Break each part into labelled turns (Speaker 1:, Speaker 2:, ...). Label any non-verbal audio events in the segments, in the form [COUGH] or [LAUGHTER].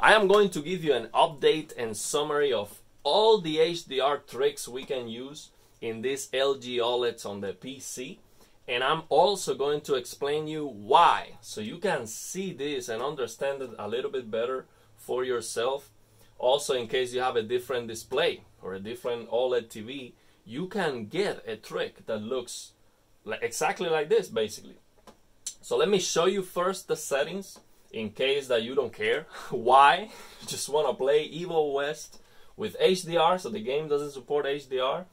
Speaker 1: I am going to give you an update and summary of all the HDR tricks we can use in this LG OLEDs on the PC and I'm also going to explain you why so you can see this and understand it a little bit better for yourself. Also in case you have a different display or a different OLED TV you can get a trick that looks exactly like this basically. So let me show you first the settings in case that you don't care [LAUGHS] why you just want to play Evil West with HDR so the game doesn't support HDR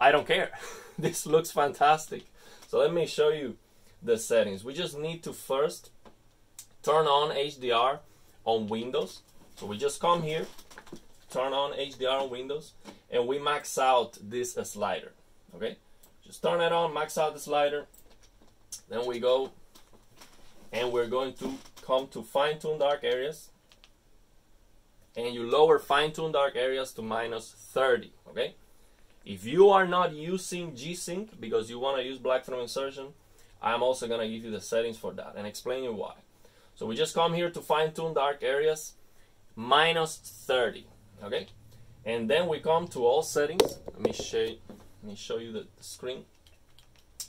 Speaker 1: I don't care. [LAUGHS] This looks fantastic. So let me show you the settings. We just need to first turn on HDR on Windows. So we just come here turn on HDR on Windows and we max out this slider okay? Just turn it on max out the slider. Then we go and we're going to come to fine tune dark areas and you lower fine tune dark areas to minus 30 okay? If you are not using G-Sync because you want to use black film insertion I'm also gonna give you the settings for that and explain you why. So we just come here to fine tune dark areas minus 30 okay? And then we come to all settings. Let me show let me show you the, the screen.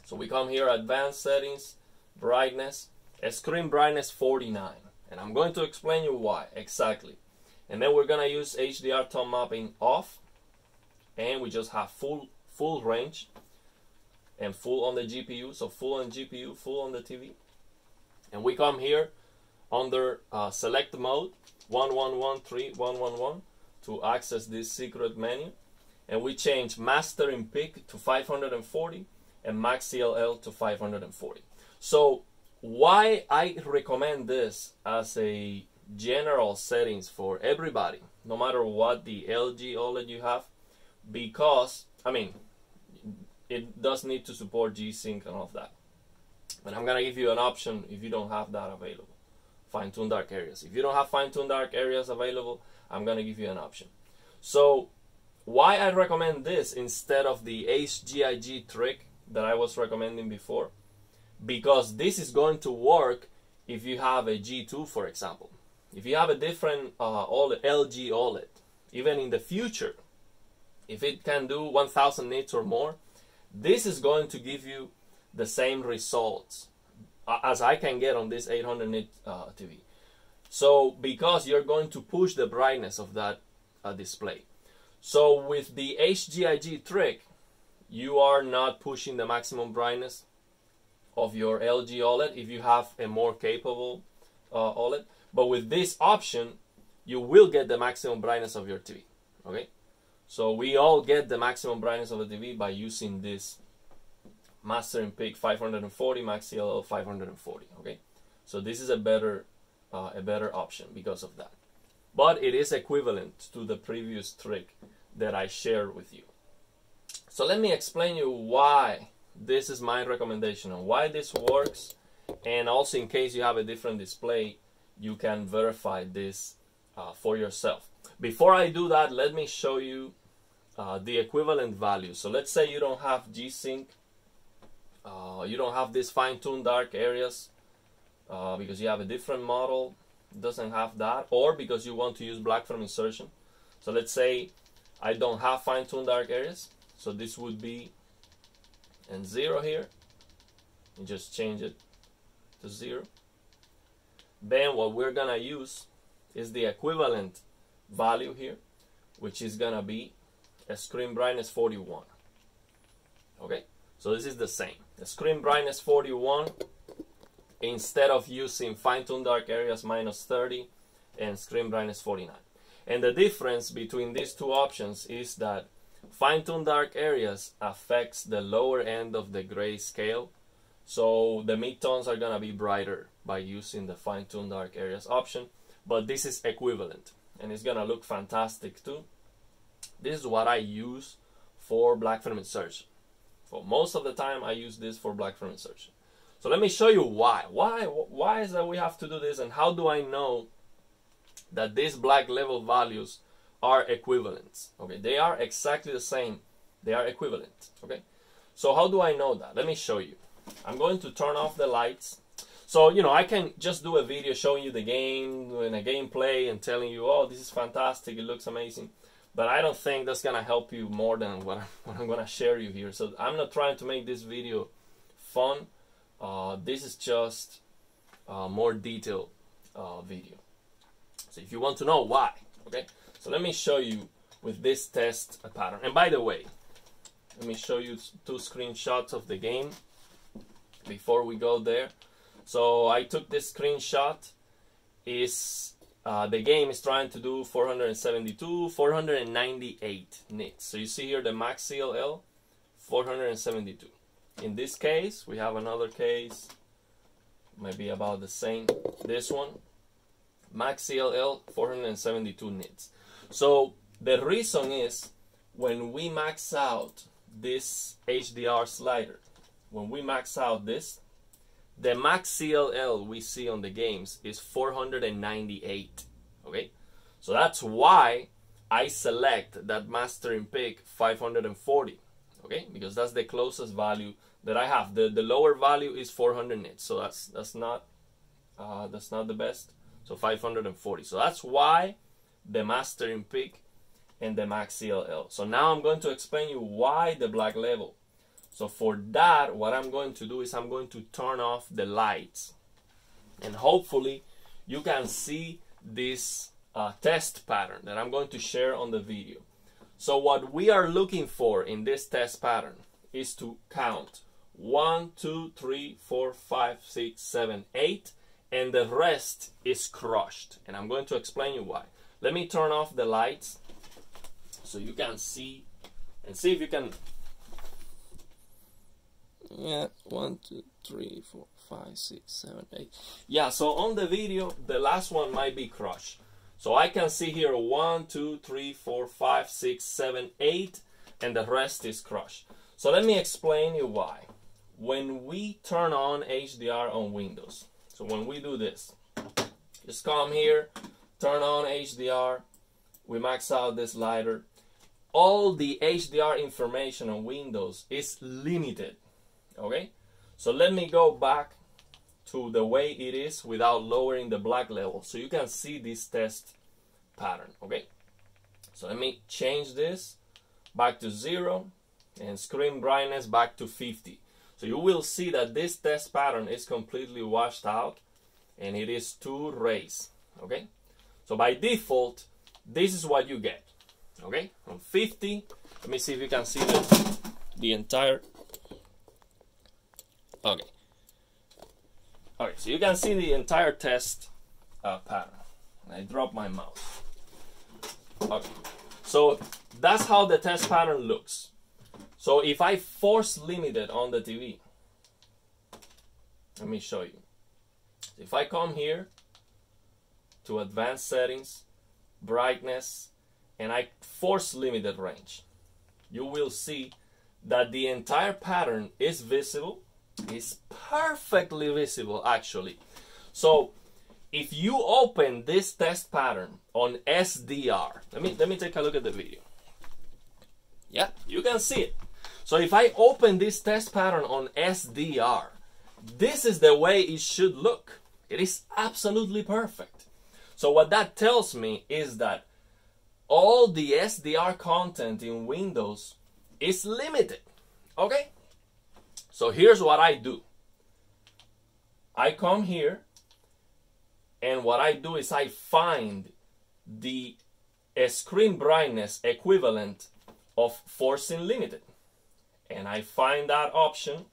Speaker 1: So we come here advanced settings brightness screen brightness 49 and I'm going to explain you why exactly. And then we're gonna use HDR tone mapping off and we just have full full range and full on the GPU so full on GPU full on the TV and we come here under uh, select mode 111311 to access this secret menu. And we change mastering peak to 540 and max CLL to 540 so why I recommend this as a general settings for everybody, no matter what the LG OLED you have, because, I mean, it does need to support G-Sync and all of that. But I'm gonna give you an option if you don't have that available. Fine-tune dark areas. If you don't have fine-tune dark areas available, I'm gonna give you an option. So, why I recommend this instead of the HGIG trick that I was recommending before? Because this is going to work if you have a G2 for example. If you have a different uh, OLED, LG OLED even in the future if it can do 1000 nits or more this is going to give you the same results uh, as I can get on this 800 nit uh, TV so because you're going to push the brightness of that uh, display. So with the HGIG trick you are not pushing the maximum brightness of your LG OLED if you have a more capable uh, OLED. But with this option, you will get the maximum brightness of your TV. Okay, so we all get the maximum brightness of the TV by using this Mastering Peak 540 Max CLL 540. Okay, so this is a better uh, a better option because of that. But it is equivalent to the previous trick that I shared with you. So let me explain you why this is my recommendation on why this works. And also in case you have a different display you can verify this uh, for yourself. Before I do that let me show you uh, the equivalent value. So let's say you don't have G-Sync. Uh, you don't have this fine-tuned dark areas uh, because you have a different model doesn't have that or because you want to use black film insertion. So let's say I don't have fine-tuned dark areas. So this would be and 0 here. And just change it to 0 then what we're gonna use is the equivalent value here which is gonna be a screen brightness 41 okay? So this is the same. The screen brightness 41 instead of using fine-tune dark areas minus 30 and screen brightness 49 and the difference between these two options is that Fine-tune dark areas affects the lower end of the gray scale. So the midtones are gonna be brighter by using the fine-tune dark areas option, but this is equivalent and it's gonna look fantastic too. This is what I use for black film insertion. For most of the time I use this for black film insertion. So let me show you why. Why why is that we have to do this and how do I know that these black level values are equivalent. Okay, they are exactly the same. They are equivalent. Okay, so how do I know that? Let me show you. I'm going to turn off the lights. So, you know, I can just do a video showing you the game and a gameplay and telling you, oh, this is fantastic, it looks amazing. But I don't think that's gonna help you more than what I'm, [LAUGHS] what I'm gonna share you here. So I'm not trying to make this video fun. Uh, this is just a more detailed uh, video. So if you want to know why, okay? So let me show you with this test a pattern. And by the way, let me show you two screenshots of the game before we go there. So I took this screenshot. Is uh, the game is trying to do 472, 498 nits. So you see here the max CLL, 472. In this case, we have another case, maybe about the same. This one, max CLL, 472 nits. So the reason is when we max out this HDR slider, when we max out this, the max CLL we see on the games is 498. Okay, so that's why I select that mastering pick 540. Okay, because that's the closest value that I have. The the lower value is 400 nits, so that's that's not uh, that's not the best. So 540. So that's why the mastering pick and the max CLL. So now I'm going to explain you why the black level. So for that, what I'm going to do is I'm going to turn off the lights. And hopefully you can see this uh, test pattern that I'm going to share on the video. So what we are looking for in this test pattern is to count 1, 2, 3, 4, 5, 6, 7, 8, and the rest is crushed. And I'm going to explain you why. Let me turn off the lights so you can see and see if you can yeah one two three four five six seven eight. Yeah so on the video the last one might be crushed. So I can see here one two three four five six seven eight and the rest is crushed. So let me explain you why. When we turn on HDR on Windows so when we do this just come here turn on HDR we max out this slider all the HDR information on Windows is limited. Okay, so let me go back to the way it is without lowering the black level so you can see this test pattern. Okay, so let me change this back to zero and screen brightness back to 50. So you will see that this test pattern is completely washed out and it is two rays. Okay, so by default, this is what you get. Okay? From 50 let me see if you can see the, the entire okay. Okay so you can see the entire test uh, pattern. I drop my mouse. Okay. So that's how the test pattern looks. So if I force limit it on the TV let me show you. If I come here to advanced settings brightness and I force limited range, you will see that the entire pattern is visible, is perfectly visible actually. So if you open this test pattern on SDR, let me let me take a look at the video. Yeah, you can see it. So if I open this test pattern on SDR, this is the way it should look. It is absolutely perfect. So what that tells me is that all the SDR content in Windows is limited. Okay? So here's what I do. I come here and what I do is I find the screen brightness equivalent of forcing limited. And I find that option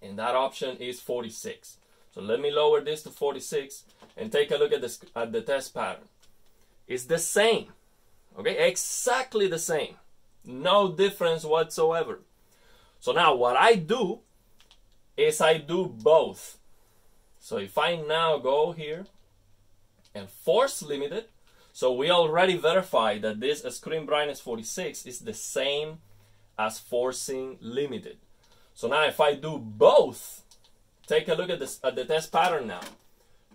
Speaker 1: and that option is 46. So let me lower this to 46 and take a look at, this, at the test pattern. It's the same. Okay, exactly the same. No difference whatsoever. So now what I do is I do both. So if I now go here and force limited, so we already verified that this screen brightness 46 is the same as forcing limited. So now if I do both, take a look at, this, at the test pattern now.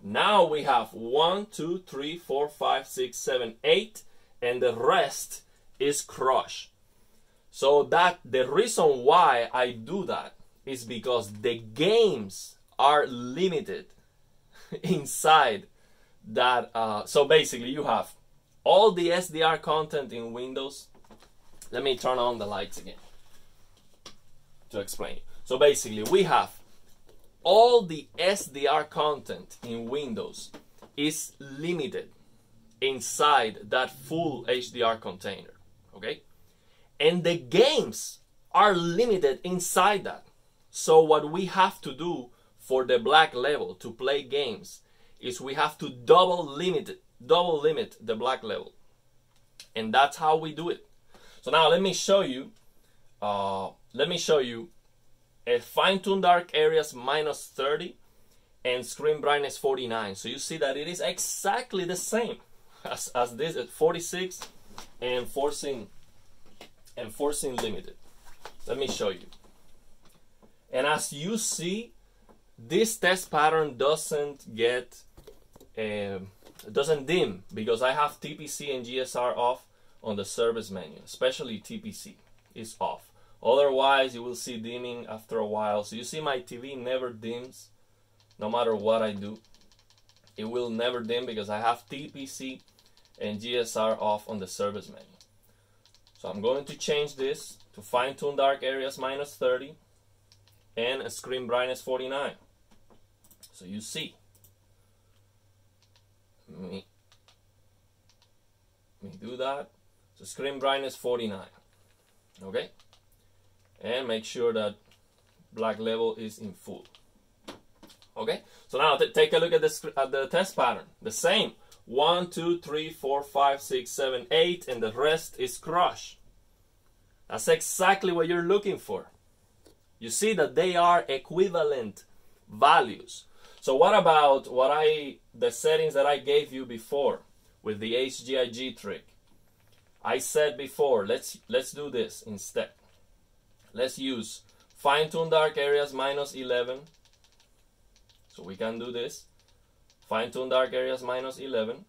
Speaker 1: Now we have one, two, three, four, five, six, seven, eight and the rest is crush. So that the reason why I do that is because the games are limited [LAUGHS] inside that. Uh, so basically, you have all the SDR content in Windows. Let me turn on the lights again to explain. So basically, we have all the SDR content in Windows is limited inside that full HDR container. Okay? And the games are limited inside that. So what we have to do for the black level to play games is we have to double limit double limit the black level. And that's how we do it. So now let me show you uh, let me show you a fine-tune dark areas minus 30 and screen brightness 49. So you see that it is exactly the same as, as this at 46 and forcing and forcing limited. Let me show you. And as you see, this test pattern doesn't get uh, doesn't dim because I have TPC and GSR off on the service menu, especially TPC is off. Otherwise, you will see dimming after a while. So you see my TV never dims no matter what I do. It will never dim because I have TPC and GSR off on the service menu. So I'm going to change this to fine tune dark areas minus 30 and a screen brightness 49. So you see, me, me do that. So screen brightness 49. Okay? And make sure that black level is in full. Okay? So now take a look at the, at the test pattern. The same. 1, 2, 3, 4, 5, 6, 7, 8, and the rest is crush. That's exactly what you're looking for. You see that they are equivalent values. So what about what I the settings that I gave you before with the HGIG trick? I said before, let's let's do this instead. Let's use fine tune dark areas minus 11. So we can do this. Fine tune dark areas minus 11.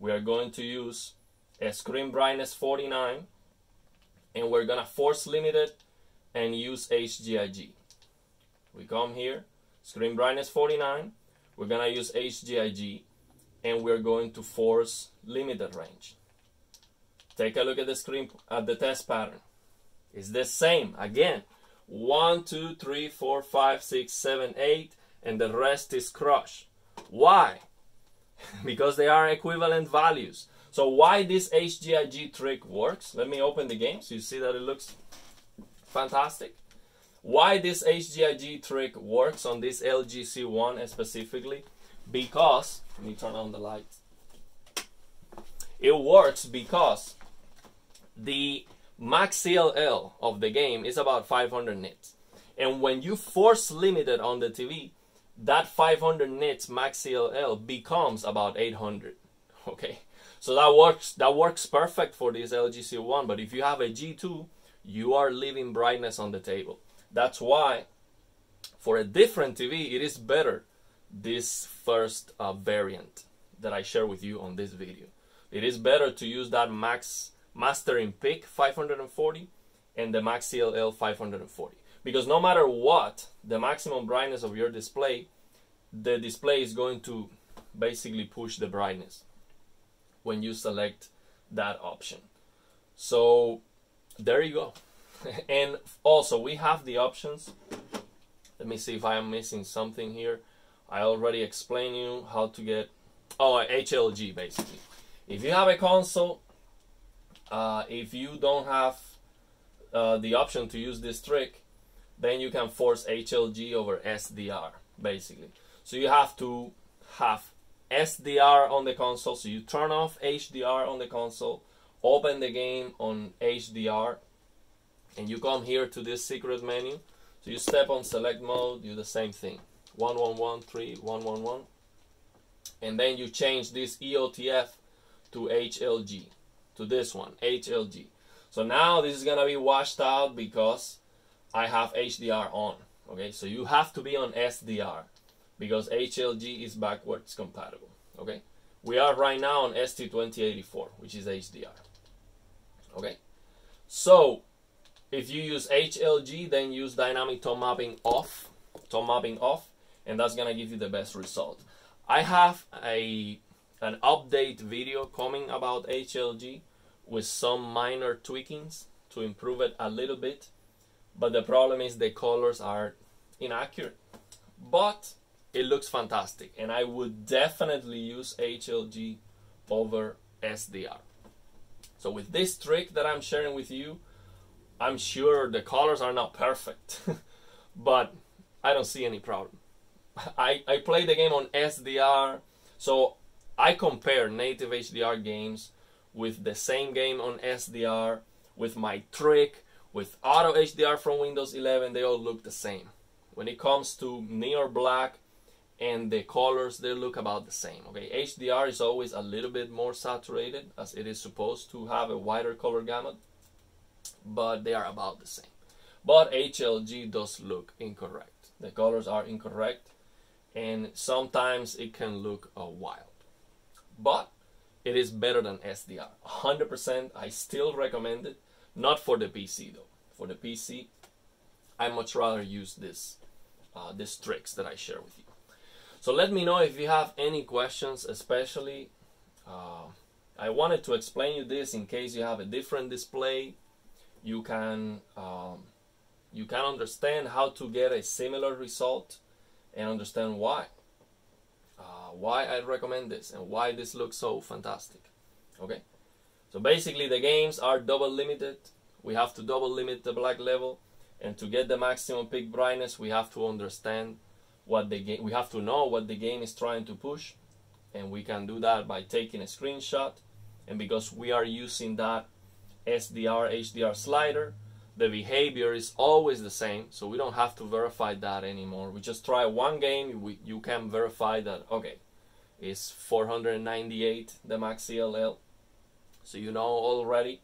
Speaker 1: We are going to use a screen brightness 49 and we're gonna force limit it and use HGIG. We come here, screen brightness 49, we're gonna use HGIG and we're going to force limited range. Take a look at the screen at the test pattern. It's the same again. One, two, three, four, five, six, seven, eight, and the rest is crush. Why? [LAUGHS] because they are equivalent values. So why this HGIG trick works? Let me open the game so you see that it looks fantastic. Why this HGIG trick works on this LGC1 specifically? Because, let me turn on the light. It works because the max CLL of the game is about 500 nits. And when you force limit it on the TV, that 500 nits max CLL becomes about 800. [LAUGHS] Okay, so that works. That works perfect for this LG C1. But if you have a G2, you are leaving brightness on the table. That's why, for a different TV, it is better this first uh, variant that I share with you on this video. It is better to use that max master pick 540 and the max CLL 540 because no matter what the maximum brightness of your display the display is going to basically push the brightness when you select that option. So there you go. [LAUGHS] And also we have the options. Let me see if I am missing something here. I already explained you how to get oh HLG basically. If you have a console uh, if you don't have uh, the option to use this trick then you can force HLG over SDR basically. So you have to have SDR on the console. So you turn off HDR on the console, open the game on HDR, and you come here to this secret menu. So you step on select mode, do the same thing. 1113, 111. And then you change this EOTF to HLG, to this one, HLG. So now this is gonna be washed out because I have HDR on. Okay, so you have to be on SDR because HLG is backwards compatible. Okay, we are right now on ST2084, which is HDR. Okay, so if you use HLG, then use dynamic tone mapping off tone mapping off, and that's gonna give you the best result. I have a an update video coming about HLG with some minor tweakings to improve it a little bit, but the problem is the colors are inaccurate. But it looks fantastic, and I would definitely use HLG over SDR. So with this trick that I'm sharing with you, I'm sure the colors are not perfect, [LAUGHS] but I don't see any problem. [LAUGHS] I, I play the game on SDR, so I compare native HDR games with the same game on SDR, with my trick, with auto HDR from Windows 11, they all look the same. When it comes to near black and the colors, they look about the same. Okay, HDR is always a little bit more saturated as it is supposed to have a wider color gamut, but they are about the same. But HLG does look incorrect. The colors are incorrect and sometimes it can look uh, wild. But it is better than SDR. 100% I still recommend it. Not for the PC though. For the PC, I much rather use this, uh, tricks that I share with you. So let me know if you have any questions, especially uh, I wanted to explain you this in case you have a different display. You can um, you can understand how to get a similar result and understand why. Why I recommend this and why this looks so fantastic. Okay, so basically the games are double limited. We have to double limit the black level, and to get the maximum peak brightness, we have to understand what the game. We have to know what the game is trying to push, and we can do that by taking a screenshot. And because we are using that SDR HDR slider, the behavior is always the same so we don't have to verify that anymore. We just try one game we, you can verify that okay it's 498 the max CLL so you know already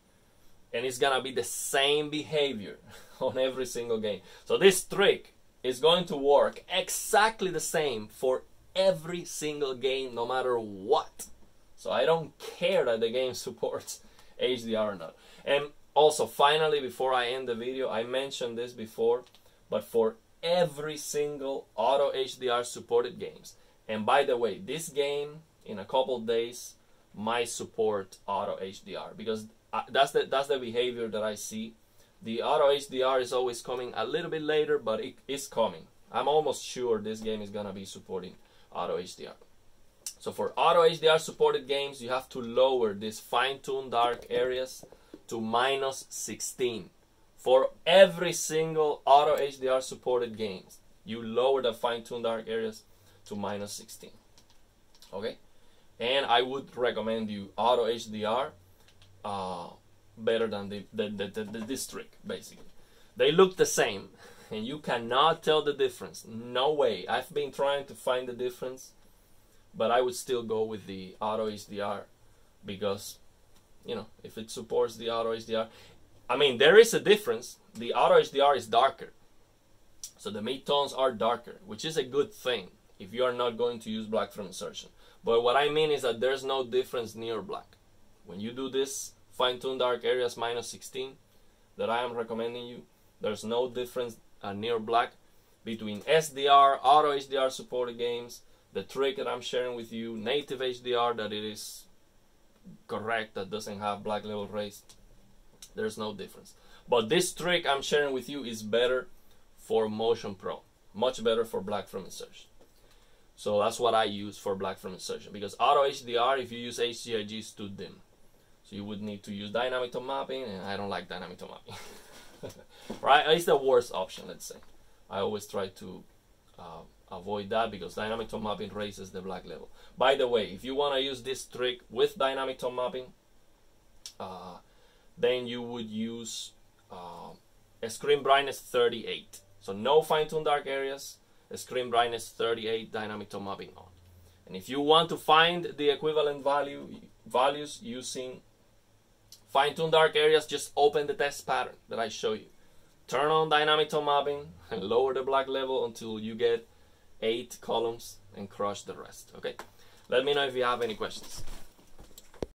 Speaker 1: and it's gonna be the same behavior [LAUGHS] on every single game. So this trick is going to work exactly the same for every single game no matter what. So I don't care that the game [LAUGHS] supports HDR or not. And also, finally, before I end the video, I mentioned this before, but for every single auto HDR supported games, and by the way, this game in a couple days might support auto HDR because uh, that's the that's the behavior that I see. The auto HDR is always coming a little bit later, but it is coming. I'm almost sure this game is gonna be supporting auto HDR. So for auto HDR supported games, you have to lower these fine-tuned dark areas to minus 16 for every single auto HDR supported games. You lower the fine-tuned dark areas to minus 16. Okay, and I would recommend you auto HDR uh, better than the, the, the, the, the this trick basically. They look the same, [LAUGHS] and you cannot tell the difference. No way. I've been trying to find the difference, but I would still go with the auto HDR because you know, if it supports the auto HDR. I mean, there is a difference. The auto HDR is darker. So the midtones are darker, which is a good thing if you are not going to use black film insertion. But what I mean is that there's no difference near black. When you do this fine-tune dark areas minus 16 that I am recommending you, there's no difference uh, near black between SDR, auto HDR supported games, the trick that I'm sharing with you, native HDR that it is correct that doesn't have black level rays there's no difference. But this trick I'm sharing with you is better for Motion Pro much better for black film insertion. So that's what I use for black film insertion because auto HDR if you use HGIG is too dim. So you would need to use dynamic tone mapping and I don't like dynamic tone mapping. [LAUGHS] Right? It's the worst option let's say. I always try to uh, avoid that because dynamic tone mapping raises the black level. By the way, if you want to use this trick with dynamic tone mapping, uh, then you would use uh, a screen brightness 38. So no fine-tune dark areas, screen brightness 38 dynamic tone mapping on. And if you want to find the equivalent value values using fine-tune dark areas, just open the test pattern that I show you. Turn on dynamic tone mapping [LAUGHS] and lower the black level until you get eight columns and crush the rest. Okay, let me know if you have any questions.